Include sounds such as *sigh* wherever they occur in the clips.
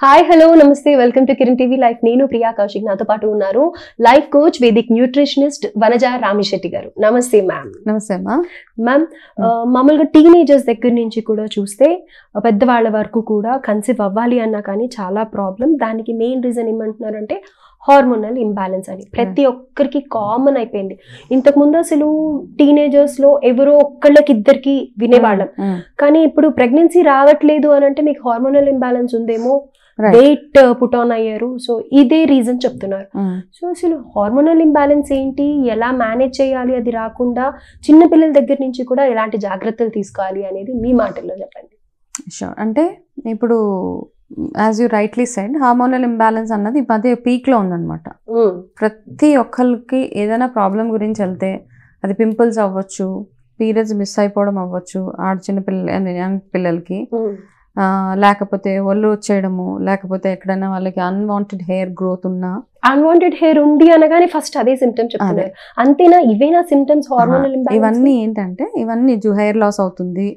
Hi hello నమస్తే welcome to Kiran TV life నేను ప్రియా కౌశిక్ నాతో పాటు ఉన్నారు life coach Vedic nutritionist Vanaja Ramisetti గారు. నమస్తే మ్యామ్ నమస్తే అమ్మా. మ్యామ్ ఆ, మామూలుగా టీనేజర్స్ దగ్గర నుంచి కూడా చూస్తే పెద్దవాళ్ళ వరకు కూడా కన్సీవ్ అవ్వాలి అన్నా కానీ చాలా ప్రాబ్లం దానికి మెయిన్ రీజన్ ఏమంటున్నారంటే హార్మోనల్ ఇంబ్యాలెన్స్ అని. ప్రతి ఒక్కరికి కామన్ అయిపోయింది. ఇంతకు ముందు అసలు టీనేజర్స్లో ఎవరో ఒక్కళ్ళకి ఇద్దరికి వినేవాళ్ళం. ఉమ్, కానీ ఇప్పుడు ప్రెగ్నెన్సీ రావట్లేదు అని అంటే మీకు హార్మోనల్ ఇంబ్యాలెన్స్ ఉందేమో. వెయిట్ పుట్ ఆన్ అయ్యారు. సో ఇదే రీజన్ చెప్తున్నారు. సో అసలు హార్మోనల్ ఇంబ్యాలెన్స్ ఏంటి? ఎలా మేనేజ్ చేయాలి? అది రాకుండా చిన్న పిల్లల దగ్గర నుంచి కూడా ఎలాంటి జాగ్రత్తలు తీసుకోవాలి అనేది మీ మాటల్లో చెప్పండి. షూర్ అంటే ఇప్పుడు as you rightly said hormonal imbalance అన్నది ఈ మధ్య పీక్లో ఉందన్నమాట. ప్రతి ఒక్కరికి ఏదైనా ప్రాబ్లం గురించి వెళ్తే అది పింపుల్స్ అవ్వచ్చు పీరియడ్స్ మిస్ అయిపోవడం అవ్వచ్చు ఆడ చిన్న పిల్ల పిల్లలకి ఆ, లేకపోతే ఒళ్ళు వచ్చేయడము లేకపోతే ఎక్కడైనా వాళ్ళకి అన్వాంటెడ్ హెయిర్ గ్రోత్ ఉన్నా. అన్వాంటెడ్ హెయిర్ ఉంది అనగానే ఫస్ట్ అదే సిమ్టమ్ చెప్తున్నారు. అంతేనా? ఇవేనా సిమ్టమ్స్ హార్మోనల్ ఇవన్నీ ఏంటంటే ఇవన్నీ హెయిర్ లాస్ అవుతుంది.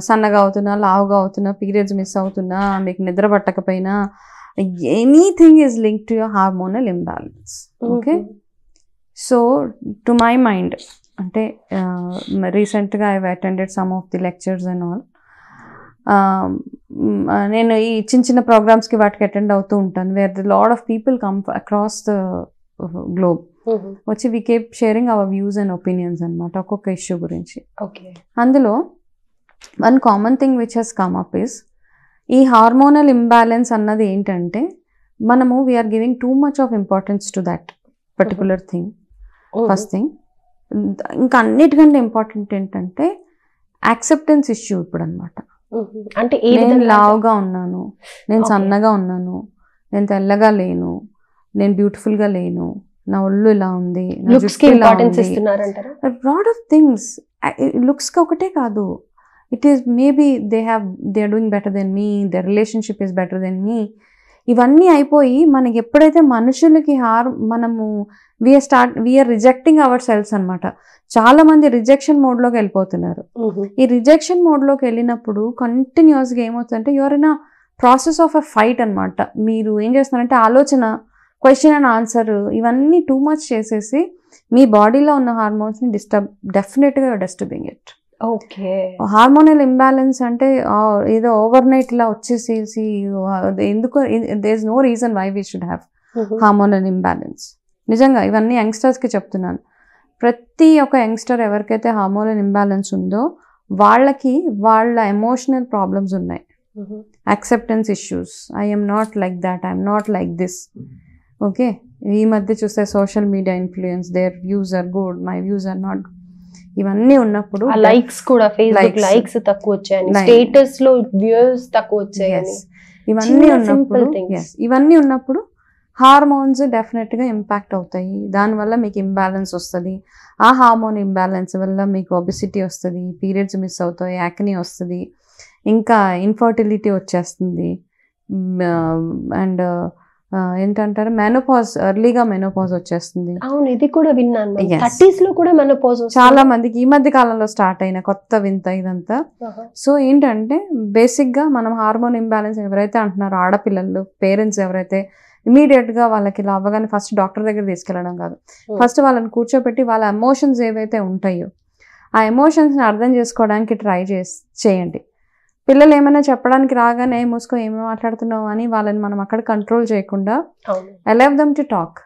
సన్నగా అవుతున్నా లావుగా అవుతున్నా పీరియడ్స్ మిస్ అవుతున్నా మీకు నిద్ర పట్టకపోయినా anything is link to your hormonal imbalance okay so to my mind అంటే రీసెంట్గా I attended some of the lectures and all నేను ఈ చిన్న చిన్న ప్రోగ్రామ్స్కి వాటికి అటెండ్ అవుతూ ఉంటాను where the lot of people come across the globe వచ్చి we keep sharing our views and opinions అనమాట ఒక్కొక్క ఇష్యూ గురించి. ఓకే అందులో one common thing which has come up is ఈ హార్మోనల్ ఇంబ్యాలెన్స్ అన్నది ఏంటంటే మనము we are giving too much of importance to that particular thing first thing ఇంకా అన్నిటికంటే ఇంపార్టెంట్ ఏంటంటే యాక్సెప్టెన్స్ ఇష్యూ ఇప్పుడు అనమాట అంటే నేను లావుగా ఉన్నాను. నేను. సన్నగా ఉన్నాను. నేను తెల్లగా లేను. నేను బ్యూటిఫుల్గా లేను. నా ఒళ్ళు ఇలా ఉంది. లుక్స్ లాట్ ఆఫ్ థింగ్స్ లుక్స్కి ఒకటే కాదు. It is maybe they have they are doing better than me the relationship is better than me ఇవన్నీ అయిపోయి మనకి ఎప్పుడైతే మనుషులకి హార్ మనము we are start we are rejecting ourselves అనమాట చాలా మంది రిజెక్షన్ మోడ్లోకి వెళ్ళిపోతున్నారు. ఈ రిజెక్షన్ మోడ్లోకి వెళ్ళినప్పుడు కంటిన్యూస్గా ఏమవుతుందంటే ఎవరైనా ప్రాసెస్ ఆఫ్ ఎ ఫైట్ అనమాట మీరు ఏం చేస్తున్నారంటే ఆలోచన క్వశ్చన్ అండ్ ఆన్సర్ ఇవన్నీ టూ మచ్ చేసేసి మీ బాడీలో ఉన్న హార్మోన్స్ని డిస్టర్బ్ డెఫినెట్గా డిస్టర్బింగ్ ఇట్ హార్మోనల్ ఇంబ్యాలెన్స్ అంటే ఏదో ఓవర్ నైట్ ఇలా వచ్చేసేసి ఎందుకు there is no reason why we should have hormonal imbalance. నిజంగా ఇవన్నీ యంగ్స్టర్స్కి చెప్తున్నాను. ప్రతి ఒక్క యంగ్స్టర్ ఎవరికైతే హార్మోనల్ ఇంబ్యాలెన్స్ ఉందో వాళ్ళకి వాళ్ళ ఎమోషనల్ ప్రాబ్లమ్స్ ఉన్నాయి. Acceptance issues. I'm not like that I'm not like this. Okay. ఈ మధ్య చూస్తే social media influence their views are good my views are not ఇవన్నీ ఉన్నప్పుడు లైక్స్ కూడా ఫేస్బుక్. లైక్స్ తక్కువ వచ్చాయని. స్టేటస్లో వ్యూస్ తక్కువ వచ్చాయని. Yes. ఇవన్నీ ఉన్నప్పుడు ఇవన్నీ ఉన్నప్పుడు హార్మోన్స్ డెఫినెట్గా ఇంపాక్ట్ అవుతాయి. దానివల్ల మీకు ఇంబ్యాలెన్స్ వస్తుంది. ఆ హార్మోన్ ఇంబ్యాలెన్స్ వల్ల మీకు ఒబిసిటీ వస్తుంది పీరియడ్స్ మిస్ అవుతాయి యాక్ని వస్తుంది ఇంకా ఇన్ఫర్టిలిటీ వచ్చేస్తుంది. అండ్ ఏంటంటారు? మెనోపాజ్ ఎర్లీగా మెనోపాజ్ వచ్చేస్తుంది. అవును ఇది కూడా విన్నాను. థర్టీస్లో కూడా మెనోపాజ్ చాలా మందికి ఈ మధ్య కాలంలో స్టార్ట్ అయిన కొత్త వింత ఇదంతా. సో ఏంటంటే బేసిక్గా మనం హార్మోన్ ఇంబ్యాలెన్స్ ఎవరైతే అంటున్నారో ఆడపిల్లలు పేరెంట్స్ ఎవరైతే ఇమీడియట్గా వాళ్ళకి ఇలా అవ్వగానే ఫస్ట్ డాక్టర్ దగ్గర తీసుకెళ్ళడం కాదు. Hmm. ఫస్ట్ వాళ్ళని కూర్చోబెట్టి వాళ్ళ ఎమోషన్స్ ఏవైతే ఉంటాయో ఆ ఎమోషన్స్ని అర్థం చేసుకోవడానికి ట్రై చేయండి. పిల్లలు ఏమైనా చెప్పడానికి రాగానే మూసుకో ఏమి మాట్లాడుతున్నావు? అని వాళ్ళని మనం అక్కడ కంట్రోల్ చేయకుండా అవును. Allow them to talk.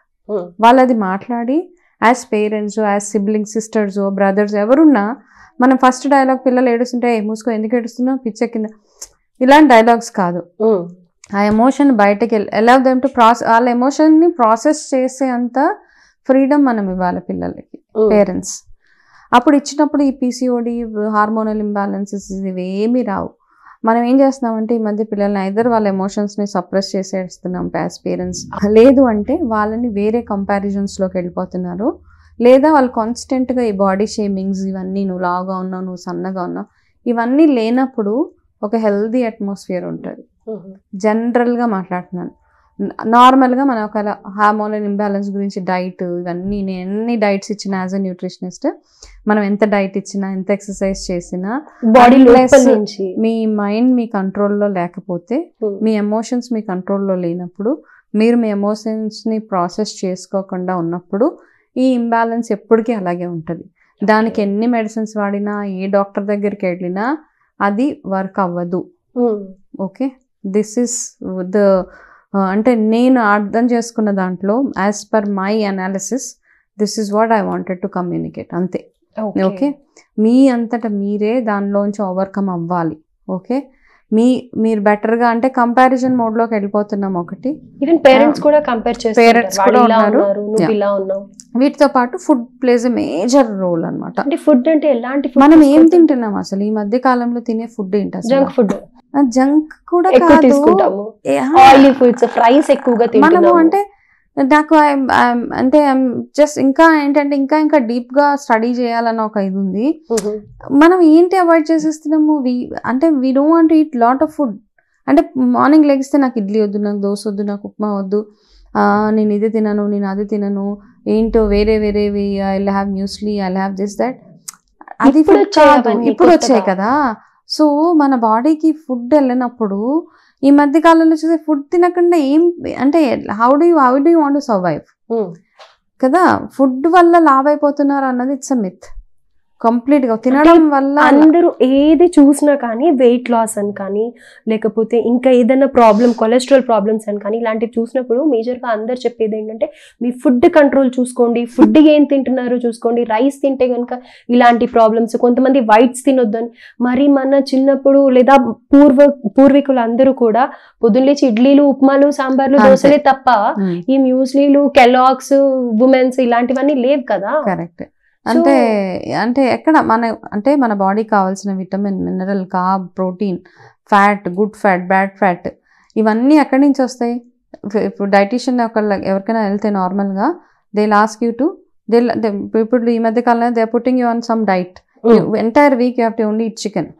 వాళ్ళు అది మాట్లాడి as parents as siblings sisters brothers ఎవరున్నా మనం ఫస్ట్ డైలాగ్ పిల్లలు ఏడుస్తుంటే "ఏ, మూసుకో ఎందుకు ఏడుస్తున్నావు? పిచ్చెక్కింద. ఇలాంటి డైలాగ్స్ కాదు. ఆ ఎమోషన్ బయటకి వెళ్ళి అలౌ దెమ్ టు ప్రాసెస్ వాళ్ళ ఎమోషన్ని ప్రాసెస్ చేసే అంత ఫ్రీడమ్ మనం ఇవ్వాలి పిల్లలకి. పేరెంట్స్ అప్పుడు ఇచ్చినప్పుడు ఈ పీసీఓడి హార్మోనల్ ఇంబ్యాలెన్సెస్ ఇవి ఏమీ రావు. మనం ఏం చేస్తున్నామంటే ఈ మధ్య పిల్లల్ని ఐదర్ వాళ్ళ ఎమోషన్స్ని సప్రెస్ చేసేస్తున్నాం యాజ్ పేరెంట్స్ లేదు అంటే వాళ్ళని వేరే కంపారిజన్స్లోకి వెళ్ళిపోతున్నారు. లేదా వాళ్ళు కాన్స్టెంట్గా ఈ బాడీ షేమింగ్స్ ఇవన్నీ నువ్వు లావుగా ఉన్నావు నువ్వు సన్నగా ఉన్నావు ఇవన్నీ లేనప్పుడు ఒక హెల్దీ అట్మాస్ఫియర్ ఉంటుంది. జనరల్గా మాట్లాడుతున్నాను. నార్మల్గా మనం ఒక హార్మోనల్ ఇంబ్యాలెన్స్ గురించి డైట్ ఇవన్నీ నేను ఎన్ని డైట్స్ ఇచ్చినా యాజ్ అ న్యూట్రిషనిస్ట్ మనం ఎంత డైట్ ఇచ్చినా ఎంత ఎక్సర్సైజ్ చేసినా బాడీ నుంచి. మీ మైండ్ మీ కంట్రోల్లో లేకపోతే. మీ ఎమోషన్స్ మీ కంట్రోల్లో లేనప్పుడు మీరు మీ ఎమోషన్స్ని ప్రాసెస్ చేసుకోకుండా ఉన్నప్పుడు ఈ ఇంబ్యాలెన్స్ ఎప్పటికీ అలాగే ఉంటుంది. దానికి ఎన్ని మెడిసిన్స్ వాడినా ఏ డాక్టర్ దగ్గరికి వెళ్ళినా అది వర్క్ అవ్వదు. ఓకే? దిస్ ఇస్ ద అంటే నేను అర్థం చేసుకున్న దాంట్లో as per my analysis this is what I wanted to communicate అంతే. ఓకే? మీ అంతటా మీరే దానిలోంచి ఓవర్కమ్ అవ్వాలి. ఓకే? మీ మీరు బెటర్గా అంటే కంపారిజన్ మోడ్లోకి వెళ్ళిపోతున్నాం ఒకటి. ఈవెన్ పేరెంట్స్ కూడా కంపేర్ వాళ్ళు కూడా ఉన్నారు. వీటితో పాటు food plays a major role అన్నమాట. అంటే ఫుడ్ అంటే ఎలాంటి మనం ఏం తింటున్నాం అసలు? ఈ మధ్య కాలంలో తినే ఫుడ్ ఏంటి జంక్ ఫుడ్ జంక్ కూడా ఎక్కువ కాదు. తీసుకుంటాము. ఆయిలీ ఫుడ్స్ ఫ్రైస్ ఎక్కువగా మనము అంటే నాకు అంటే జస్ట్ ఇంకా ఏంటంటే ఇంకా ఇంకా డీప్గా స్టడీ చేయాలన్న ఒక ఇది ఉంది. మనం ఏంటి అవాయిడ్ చేసేస్తున్నాము? అంటే we don't want eat lot of food. అంటే మార్నింగ్ లెగిస్తే నాకు ఇడ్లీ వద్దు నాకు దోశ వద్దు నాకు ఉప్మా వద్దు. నేను ఇది తినను నేను అది తినను. ఏంటో వేరే వేరేవి I have muesli I have this that అది ఇప్పుడు వచ్చాయి కాదు. సో మన బాడీకి ఫుడ్ వెళ్ళినప్పుడు ఈ మధ్య కాలంలో చూసే ఫుడ్ తినకుండా ఏం అంటే how do how do you want survive um. కదా ఫుడ్ వల్ల లావ్ అయిపోతున్నారు అన్నది ఇట్స్ అ మిత్ కంప్లీట్గా తినడం వల్ల అందరూ ఏది చూసినా కానీ వెయిట్ లాస్ అని కానీ లేకపోతే ఇంకా ఏదైనా ప్రాబ్లం కొలెస్ట్రాల్ ప్రాబ్లమ్స్ అని కానీ ఇలాంటివి చూసినప్పుడు మేజర్గా అందరు చెప్పేది ఏంటంటే మీ ఫుడ్ కంట్రోల్ చూసుకోండి ఫుడ్ ఏం తింటున్నారో చూసుకోండి రైస్ తింటే కనుక ఇలాంటి ప్రాబ్లమ్స్ కొంతమంది వైట్స్ తినొద్దని. మరి మన చిన్నప్పుడు లేదా పూర్వ పూర్వీకులు అందరూ కూడా పొద్దున్న లేచి ఇడ్లీలు ఉప్మాలు సాంబార్లు. దోశలే తప్ప ఈ మ్యూస్లీలు కెలాక్స్ ఉమెన్స్ ఇలాంటివన్నీ లేవు కదా. కరెక్ట్ అంటే అంటే ఎక్కడ మన అంటే మన బాడీకి కావాల్సిన vitamin mineral carb protein fat good fat bad fat ఇవన్నీ ఎక్కడి నుంచి వస్తాయి ఇప్పుడు డైటీషియన్ ఒకళ్ళ ఎవరికైనా వెళ్తే నార్మల్గా they ask you to they ఇప్పుడు ఈ మధ్య కాలంలో they putting you on some diet. Entire week you have to only eat chicken.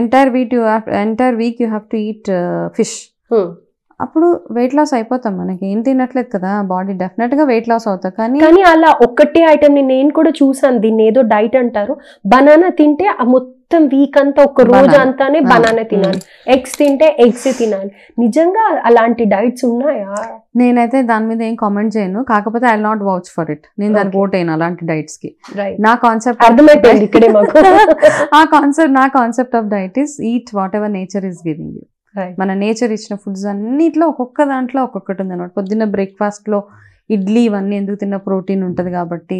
Entire week you entire week you have to eat fish. అప్పుడు వెయిట్ లాస్ అయిపోతాం మనకి. ఏం తినట్లేదు కదా బాడీ డెఫినెట్గా వెయిట్ లాస్ అవుతా. కానీ కానీ అలా ఒక్కటే ఐటమ్ని నేను కూడా చూసాను దీన్ని ఏదో డైట్ అంటారు. బనానా తింటే ఆ మొత్తం వీక్ అంతా ఒక రోజు. అంతానే బనానా తినాలి. ఎగ్స్ తింటే ఎగ్స్ తినాలి. నిజంగా అలాంటి డైట్స్ ఉన్నాయా? నేనైతే దాని మీద ఏం కామెంట్ చేయను. కాకపోతే I not watch for it నేను దానికి Okay. ఓట్ అయిన అలాంటి డైట్స్కి. నా కాన్సెప్ట్ అర్థమైపోయింది ఇక్కడే మాకు. *laughs* ఆ కాన్సెప్ట్ నా concept of diet is eat whatever nature is giving you. మన నేచర్ ఇచ్చిన ఫుడ్స్ అన్నిట్లో ఒక్కొక్క దాంట్లో ఒక్కొక్కటి ఉంది అనమాట పొద్దున్న breakfast లో ఇడ్లీ ఇవన్నీ ఎందుకు తిన్న ప్రోటీన్ ఉంటుంది కాబట్టి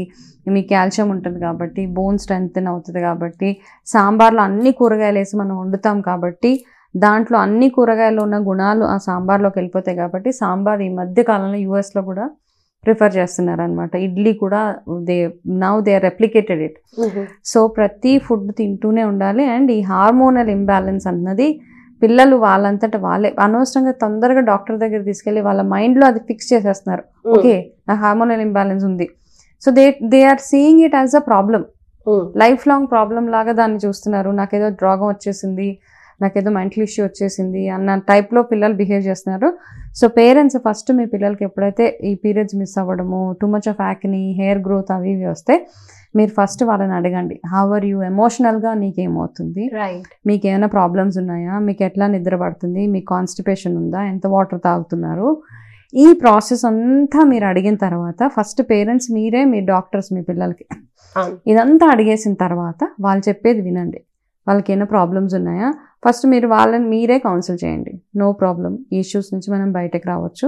మీ కాల్షియం ఉంటుంది కాబట్టి బోన్ స్ట్రెంగ్త్ అవుతుంది కాబట్టి సాంబార్లో అన్ని కూరగాయలు వేసి మనం వండుతాం కాబట్టి దాంట్లో అన్ని కూరగాయలు ఉన్న గుణాలు ఆ సాంబార్లోకి వెళ్ళిపోతాయి కాబట్టి సాంబార్ ఈ మధ్య కాలంలో యూఎస్లో కూడా ప్రిఫర్ చేస్తున్నారు అనమాట ఇడ్లీ కూడా they now they are replicated it. So ప్రతి ఫుడ్ తింటూనే ఉండాలి. అండ్ ఈ హార్మోనల్ ఇంబ్యాలెన్స్ అన్నది పిల్లలు వాళ్ళంతట వాళ్ళే. అనవసరంగా తొందరగా డాక్టర్ దగ్గర తీసుకెళ్ళి వాళ్ళ మైండ్లో అది ఫిక్స్ చేసేస్తున్నారు. ఓకే నాకు హార్మోనల్ ఇంబ్యాలెన్స్ ఉంది. So they they are seeing it as a problem. Life long problem లాగా దాన్ని చూస్తున్నారు. నాకేదో రోగం వచ్చేసింది. నాకేదో మెంటల్ ఇష్యూ వచ్చేసింది అన్న టైప్లో పిల్లలు బిహేవ్ చేస్తున్నారు. సో పేరెంట్స్ ఫస్ట్ మీ పిల్లలకి ఎప్పుడైతే ఈ పీరియడ్స్ మిస్ అవ్వడము too much of acne hair growth అవి ఇవి వస్తే మీరు ఫస్ట్ వాళ్ళని అడగండి. హౌ ఆర్ యూ ఎమోషనల్గా నీకేమవుతుంది? రైట్ మీకు ఏమైనా ప్రాబ్లమ్స్ ఉన్నాయా? మీకు ఎట్లా నిద్ర పడుతుంది? మీకు కాన్స్టిపేషన్ ఉందా? ఎంత వాటర్ తాగుతున్నారు? ఈ ప్రాసెస్ అంతా మీరు అడిగిన తర్వాత ఫస్ట్ పేరెంట్స్ మీరే మీ డాక్టర్స్ మీ పిల్లలకి. ఇదంతా అడిగేసిన తర్వాత వాళ్ళు చెప్పేది వినండి. వాళ్ళకి ఏమైనా ప్రాబ్లమ్స్ ఉన్నాయా? ఫస్ట్ మీరు వాళ్ళని మీరే కౌన్సిల్ చేయండి. నో ప్రాబ్లం ఈ ఇష్యూస్ నుంచి మనం బయటకు రావచ్చు.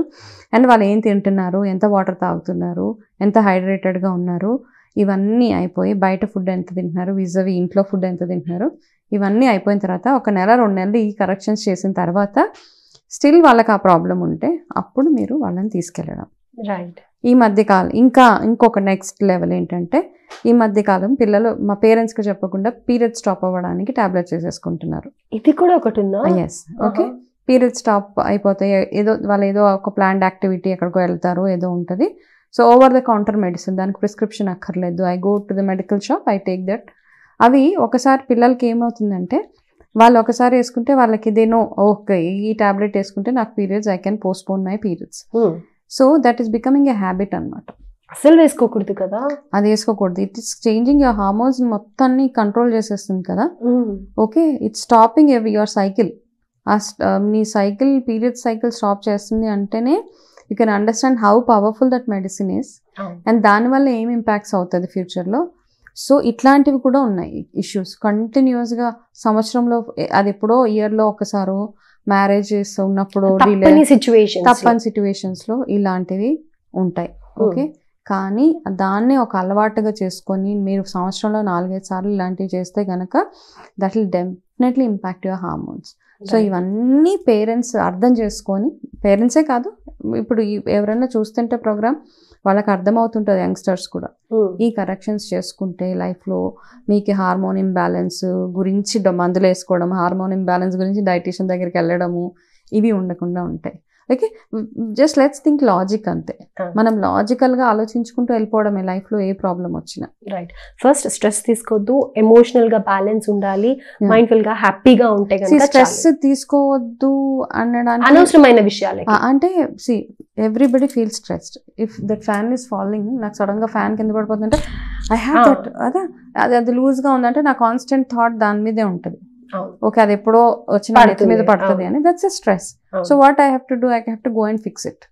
అండ్ వాళ్ళు ఏం తింటున్నారు? ఎంత వాటర్ తాగుతున్నారు? ఎంత హైడ్రేటెడ్గా ఉన్నారు? ఇవన్నీ అయిపోయి బయట ఫుడ్ ఎంత తింటున్నారు? విజవి ఇంట్లో ఫుడ్ ఎంత తింటున్నారు? ఇవన్నీ అయిపోయిన తర్వాత ఒక నెల రెండు నెలలు ఈ కరెక్షన్స్ చేసిన తర్వాత స్టిల్ వాళ్ళకి ఆ ప్రాబ్లం ఉంటే అప్పుడు మీరు వాళ్ళని తీసుకెళ్ళడం. రైట్ ఈ మధ్యకాలం ఇంకా ఇంకొక నెక్స్ట్ లెవెల్ ఏంటంటే ఈ మధ్యకాలం పిల్లలు మా పేరెంట్స్కి చెప్పకుండా పీరియడ్ స్టాప్ అవ్వడానికి టాబ్లెట్స్ వేసేసుకుంటున్నారు ఇది కూడా ఒకటి ఉందా? ఎస్ ఓకే పీరియడ్ స్టాప్ అయిపోతాయి ఏదో వాళ్ళు ఏదో ఒక ప్లాన్డ్ యాక్టివిటీ ఎక్కడికో వెళ్తారు ఏదో ఉంటుంది. So over the counter medicine దానికి ప్రిస్క్రిప్షన్ అక్కర్లేదు. I go to the medical shop I take that అవి ఒకసారి పిల్లలకి ఏమవుతుందంటే వాళ్ళు ఒకసారి వేసుకుంటే వాళ్ళకి ఇదేనో ఓకే ఈ టాబ్లెట్ వేసుకుంటే నాకు periods I can postpone my periods so that is becoming a habit అనమాట అసలు వేసుకోకూడదు కదా? అది వేసుకోకూడదు. It is changing your hormones మొత్తాన్ని కంట్రోల్ చేసేస్తుంది కదా? ఓకే ఇట్స్ స్టాపింగ్ ఎవ్ యువర్ సైకిల్ నీ సైకిల్ పీరియడ్ సైకిల్ స్టాప్ చేస్తుంది అంటేనే you can understand how powerful that medicine is and దానివల్ల ఏం ఇంపాక్ట్స్ అవుతుంది ఫ్యూచర్లో సో ఇట్లాంటివి కూడా ఉన్నాయి ఇష్యూస్ కంటిన్యూస్గా సంవత్సరంలో అది ఎప్పుడో ఇయర్లో ఒకసారో మ్యారేజ్ ఉన్నప్పుడు తప్పని సిచ్యువేషన్ తప్పని సిచ్యువేషన్స్లో ఇలాంటివి ఉంటాయి. ఓకే కానీ దాన్ని ఒక అలవాటుగా చేసుకొని మీరు సంవత్సరంలో నాలుగైదు సార్లు ఇలాంటివి చేస్తే కనుక that will definitely impact your hormones so ఇవన్నీ పేరెంట్స్ అర్థం చేసుకొని పేరెంట్సే కాదు ఇప్పుడు ఎవరైనా చూస్తుంటే ప్రోగ్రామ్ వాళ్ళకి అర్థమవుతుంటుంది యంగ్స్టర్స్ కూడా. ఈ కరెక్షన్స్ చేసుకుంటే లైఫ్లో మీకు హార్మోన్ ఇంబ్యాలెన్స్ గురించి మందులు వేసుకోవడం హార్మోన్ ఇంబ్యాలెన్స్ గురించి డైటీషియన్ దగ్గరికి వెళ్ళడము ఇవి ఉండకుండా ఉంటాయి. Okay just let's think logic అంతే. మనం లాజికల్గా ఆలోచించుకుంటూ వెళ్ళిపోవడమే లైఫ్లో ఏ ప్రాబ్లం వచ్చినా రైట్ ఫస్ట్ స్ట్రెస్ తీసుకోవద్దు ఎమోషనల్గా బ్యాలెన్స్ ఉండాలి. మైండ్ఫుల్గా హ్యాపీగా ఉంటే కనుక స్ట్రెస్. తీసుకోవద్దు అనడానికి అనవసరమైన విషయాలకి ఆ, అంటే see everybody feel stressed if that fan is following నాకు సడన్గా ఫ్యాన్ కింద పడిపోతుందంటే ఐ హ్యావ్. దట్ అదే అది అది లూజ్గా ఉందంటే నా కాన్స్టెంట్ థాట్ దాని మీదే ఉంటుంది. ఓకే అది ఎప్పుడో వచ్చిన నెత్తి మీద పడుతుంది. అని. That's a stress. So what I have to do I have to go and fix it.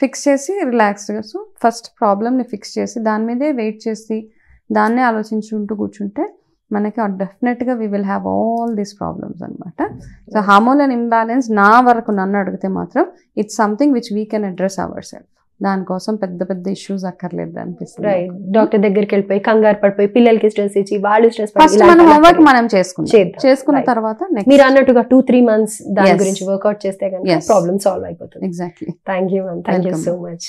Fix చేసి రిలాక్స్డ్గా సో ఫస్ట్ ప్రాబ్లమ్ని ఫిక్స్ చేసి దాని మీదే వెయిట్ చేసి దాన్నే ఆలోచించుకుంటూ కూర్చుంటే మనకి డెఫినెట్గా we will have all these problems అనమాట సో హార్మోన్ ఇంబ్యాలెన్స్ నా వరకు నన్ను అడిగితే మాత్రం it's something which we can address our self దానికోసం పెద్ద పెద్ద ఇష్యూస్ అక్కర్లేదు అనిపిస్తుంది రైట్ డాక్టర్ దగ్గరికి వెళ్ళిపోయి కంగారు పడిపోయి పిల్లలకి స్ట్రెస్ ఇచ్చి వాళ్ళు స్ట్రెస్ ఫస్ట్ మనం హోంవర్క్ మనం చేసుకుంటాం. చేసుకున్న. తర్వాత మీరు అన్నట్టుగా టూ త్రీ మంత్స్ దాని. గురించి వర్కౌట్ చేస్తే కనుక. ప్రాబ్లమ్ సాల్వ్ అయిపోతుంది exactly thank you ma'am thank you. So much